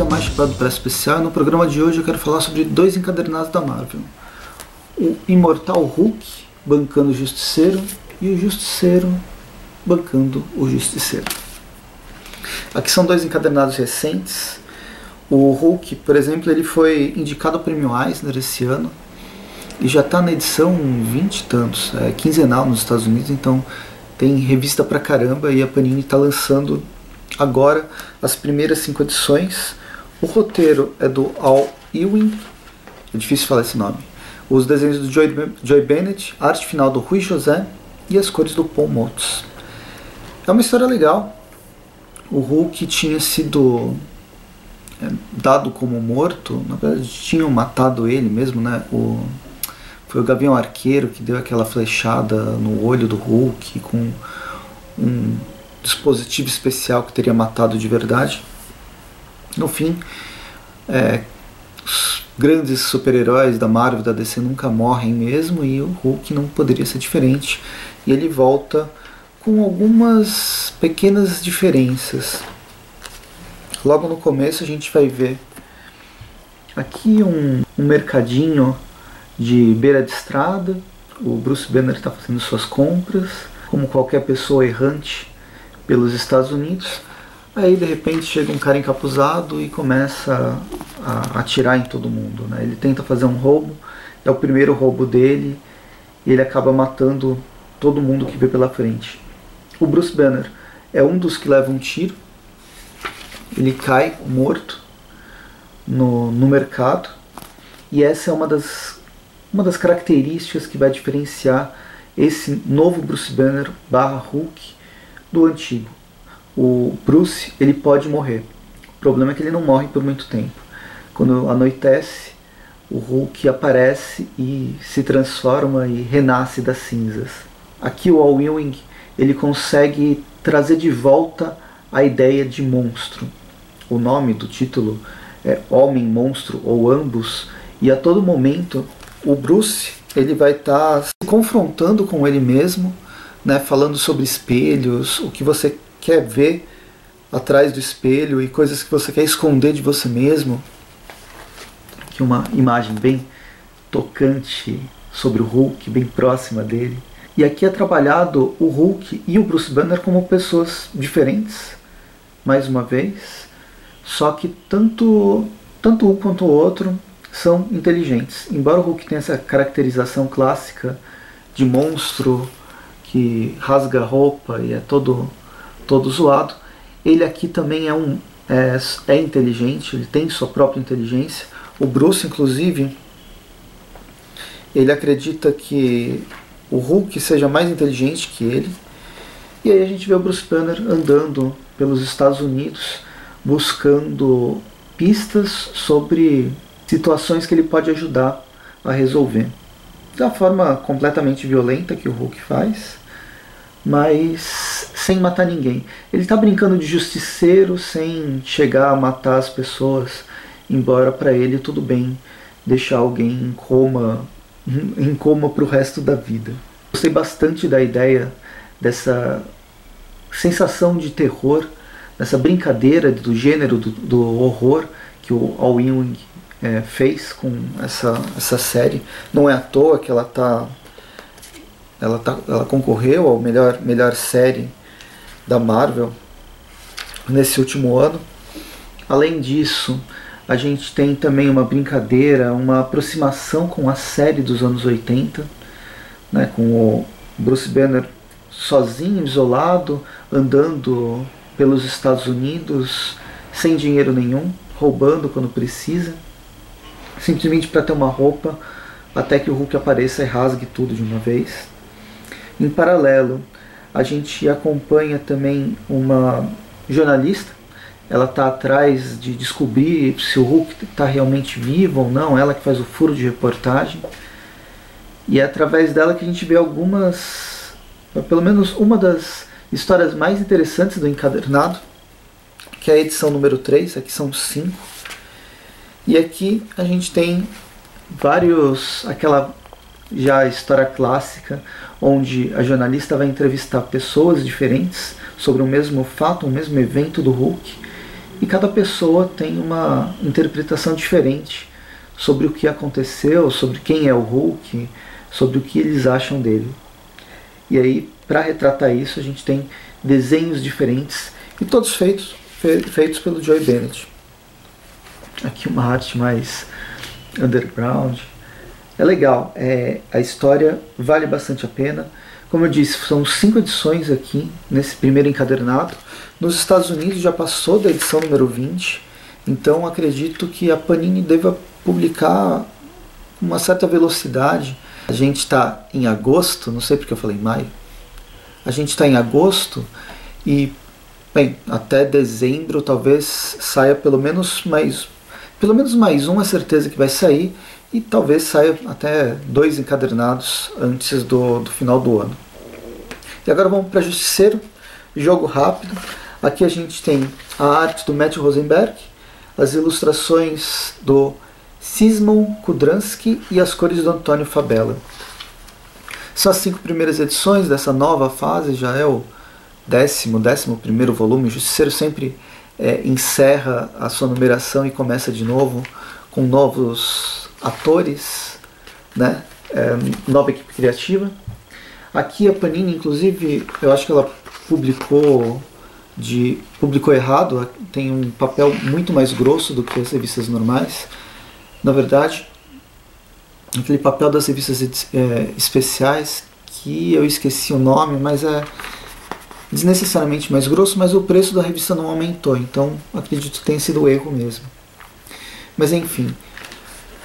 a mais Chapado para Especial. No programa de hoje eu quero falar sobre dois encadernados da Marvel. O Imortal Hulk, bancando o Justiceiro, e o Justiceiro, bancando o Justiceiro. Aqui são dois encadernados recentes. O Hulk, por exemplo, ele foi indicado ao Prêmio Eisner esse ano e já está na edição 20 e tantos, é quinzenal nos Estados Unidos, então tem revista pra caramba e a Panini está lançando agora as primeiras cinco edições. O roteiro é do Al Ewing, é difícil falar esse nome. Os desenhos do Joy, Joy Bennett, arte final do Rui José e as cores do Paul Motos. É uma história legal. O Hulk tinha sido é, dado como morto, na verdade tinham matado ele mesmo, né? O, foi o Gavião Arqueiro que deu aquela flechada no olho do Hulk com um dispositivo especial que teria matado de verdade. No fim, é, os grandes super-heróis da Marvel da DC nunca morrem mesmo e o Hulk não poderia ser diferente. E ele volta com algumas pequenas diferenças. Logo no começo a gente vai ver aqui um, um mercadinho de beira de estrada. O Bruce Banner está fazendo suas compras, como qualquer pessoa errante pelos Estados Unidos. Aí de repente chega um cara encapuzado e começa a atirar em todo mundo. Né? Ele tenta fazer um roubo, é o primeiro roubo dele e ele acaba matando todo mundo que vê pela frente. O Bruce Banner é um dos que leva um tiro, ele cai morto no, no mercado e essa é uma das uma das características que vai diferenciar esse novo Bruce Banner barra Hulk do antigo. O Bruce ele pode morrer. O problema é que ele não morre por muito tempo. Quando anoitece, o Hulk aparece e se transforma e renasce das cinzas. Aqui o Al Ewing ele consegue trazer de volta a ideia de monstro. O nome do título é Homem Monstro ou ambos e a todo momento o Bruce ele vai estar tá se confrontando com ele mesmo, né, falando sobre espelhos, o que você quer ver atrás do espelho e coisas que você quer esconder de você mesmo. Aqui uma imagem bem tocante sobre o Hulk, bem próxima dele. E aqui é trabalhado o Hulk e o Bruce Banner como pessoas diferentes, mais uma vez, só que tanto, tanto um quanto o outro são inteligentes. Embora o Hulk tenha essa caracterização clássica de monstro que rasga roupa e é todo, todo zoado, ele aqui também é, um, é, é inteligente, ele tem sua própria inteligência. O Bruce, inclusive, ele acredita que o Hulk seja mais inteligente que ele. E aí a gente vê o Bruce Banner andando pelos Estados Unidos buscando pistas sobre situações que ele pode ajudar a resolver. Da forma completamente violenta que o Hulk faz, mas sem matar ninguém. Ele está brincando de justiceiro sem chegar a matar as pessoas, embora para ele tudo bem deixar alguém em coma, em coma para o resto da vida. Gostei bastante da ideia dessa sensação de terror, dessa brincadeira do gênero do, do horror que o Al é, fez com essa, essa série. Não é à toa que ela tá, ela tá, ela concorreu ao melhor melhor série da Marvel nesse último ano. Além disso, a gente tem também uma brincadeira, uma aproximação com a série dos anos 80, né, com o Bruce Banner sozinho, isolado, andando pelos Estados Unidos sem dinheiro nenhum, roubando quando precisa simplesmente para ter uma roupa até que o Hulk apareça e rasgue tudo de uma vez. Em paralelo, a gente acompanha também uma jornalista. Ela está atrás de descobrir se o Hulk está realmente vivo ou não. Ela que faz o furo de reportagem. E é através dela que a gente vê algumas, pelo menos uma das histórias mais interessantes do encadernado, que é a edição número 3, aqui são cinco e aqui a gente tem vários, aquela já história clássica, onde a jornalista vai entrevistar pessoas diferentes sobre o mesmo fato, o mesmo evento do Hulk, e cada pessoa tem uma interpretação diferente sobre o que aconteceu, sobre quem é o Hulk, sobre o que eles acham dele. E aí, para retratar isso, a gente tem desenhos diferentes e todos feitos, feitos pelo Joy Bennett. Aqui uma arte mais underground. É legal, é, a história vale bastante a pena. Como eu disse, são cinco edições aqui nesse primeiro encadernado. Nos Estados Unidos já passou da edição número 20, então acredito que a Panini deva publicar uma certa velocidade. A gente está em agosto, não sei porque eu falei maio. A gente está em agosto e, bem, até dezembro talvez saia pelo menos mais pelo menos mais um é certeza que vai sair e talvez saia até dois encadernados antes do, do final do ano. E agora vamos para Justiceiro, jogo rápido. Aqui a gente tem a arte do Matt Rosenberg, as ilustrações do Sismon Kudransky e as cores do Antônio Fabella. São as cinco primeiras edições dessa nova fase, já é o décimo, décimo primeiro volume. Justiceiro sempre é, encerra a sua numeração e começa de novo com novos atores, né? É, nova equipe criativa. Aqui a Panini, inclusive, eu acho que ela publicou de publicou errado, tem um papel muito mais grosso do que as revistas normais. Na verdade, aquele papel das revistas é, especiais que eu esqueci o nome, mas é desnecessariamente mais grosso, mas o preço da revista não aumentou, então acredito que tenha sido erro mesmo. Mas enfim,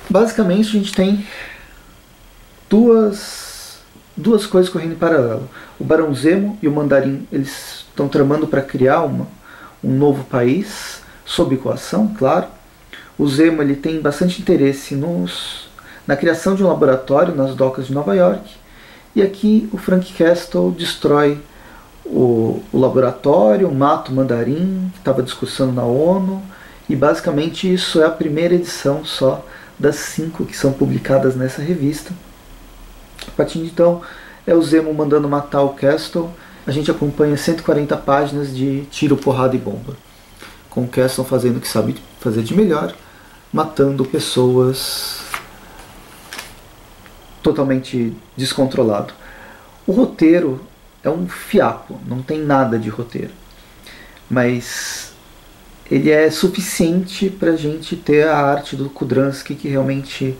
basicamente a gente tem duas, duas coisas correndo em paralelo. O Barão Zemo e o Mandarim eles estão tramando para criar uma, um novo país, sob coação, claro. O Zemo ele tem bastante interesse nos, na criação de um laboratório nas docas de Nova York. E aqui o Frank Castle destrói o, o laboratório, mata o mandarim, que estava discussando na ONU, e basicamente isso é a primeira edição só das cinco que são publicadas nessa revista. A partir de então é o Zemo mandando matar o Castle. A gente acompanha 140 páginas de tiro, porrada e bomba. Com o Castle fazendo o que sabe fazer de melhor, matando pessoas totalmente descontrolado. O roteiro é um fiapo, não tem nada de roteiro. Mas ele é suficiente para a gente ter a arte do Kudransky, que realmente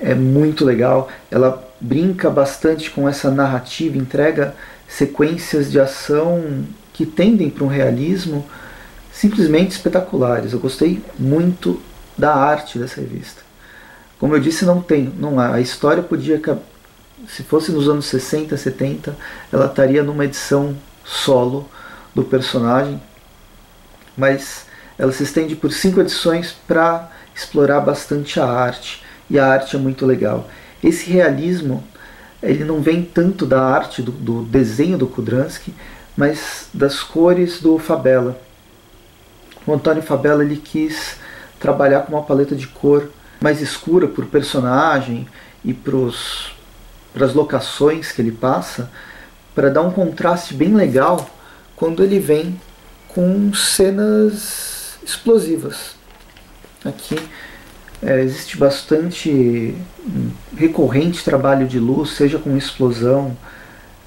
é muito legal. Ela brinca bastante com essa narrativa, entrega sequências de ação que tendem para um realismo simplesmente espetaculares. Eu gostei muito da arte dessa revista. Como eu disse, não tem, não há. A história podia se fosse nos anos 60, 70, ela estaria numa edição solo do personagem, mas ela se estende por cinco edições para explorar bastante a arte, e a arte é muito legal. Esse realismo, ele não vem tanto da arte, do, do desenho do Kudransky, mas das cores do Fabella. O Antônio Fabella ele quis trabalhar com uma paleta de cor mais escura por personagem e para as locações que ele passa, para dar um contraste bem legal quando ele vem com cenas explosivas. Aqui é, existe bastante recorrente trabalho de luz, seja com explosão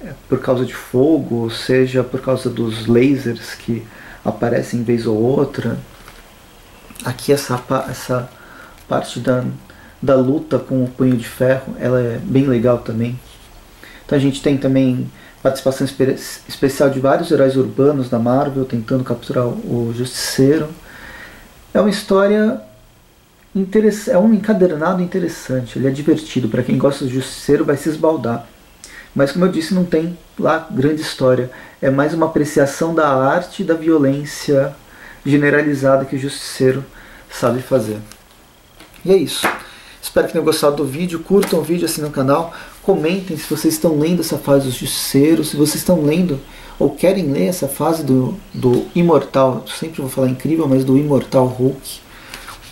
é, por causa de fogo, seja por causa dos lasers que aparecem vez ou outra. Aqui essa, essa parte da da luta com o punho de ferro, ela é bem legal também. Então a gente tem também participação espe especial de vários heróis urbanos da Marvel tentando capturar o Justiceiro. É uma história é um encadernado interessante, ele é divertido, para quem gosta do Justiceiro vai se esbaldar. Mas como eu disse, não tem lá grande história, é mais uma apreciação da arte da violência generalizada que o Justiceiro sabe fazer. E é isso. Espero que tenham gostado do vídeo. Curtam o vídeo, assinem o canal. Comentem se vocês estão lendo essa fase dos justiceiros, se vocês estão lendo ou querem ler essa fase do, do Imortal. Sempre vou falar incrível, mas do Imortal Hulk.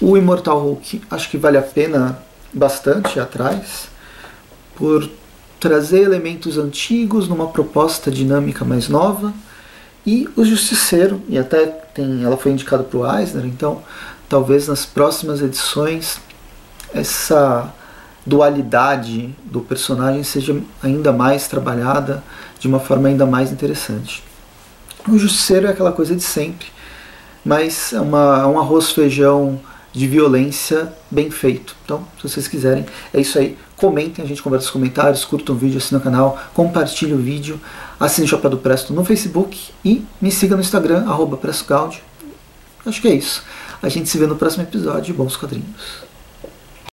O Imortal Hulk acho que vale a pena bastante atrás por trazer elementos antigos numa proposta dinâmica mais nova E o Justiceiro, e até tem, ela foi indicada para o Eisner, então talvez nas próximas edições essa dualidade do personagem seja ainda mais trabalhada de uma forma ainda mais interessante. O Justiceiro é aquela coisa de sempre, mas é, uma, é um arroz feijão de violência bem feito. Então, se vocês quiserem, é isso aí. Comentem, a gente conversa nos comentários, curtam o vídeo, assinem o canal, compartilhem o vídeo, assinem o Chapéu do Presto no Facebook e me siga no Instagram, arroba Acho que é isso. A gente se vê no próximo episódio Bons Quadrinhos.